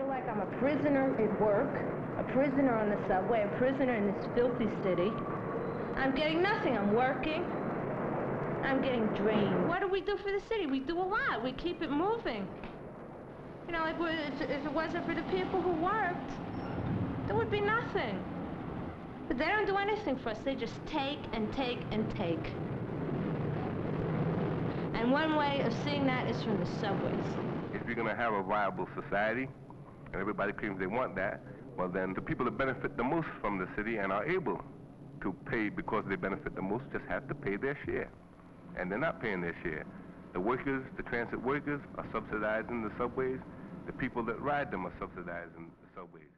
feel like I'm a prisoner at work, a prisoner on the subway, a prisoner in this filthy city. I'm getting nothing. I'm working. I'm getting drained. What do we do for the city? We do a lot. We keep it moving. You know, like if, if it wasn't for the people who worked, there would be nothing. But they don't do anything for us. They just take and take and take. And one way of seeing that is from the subways. If you're going to have a viable society, and everybody claims they want that, well then the people that benefit the most from the city and are able to pay because they benefit the most just have to pay their share. And they're not paying their share. The workers, the transit workers are subsidizing the subways. The people that ride them are subsidizing the subways.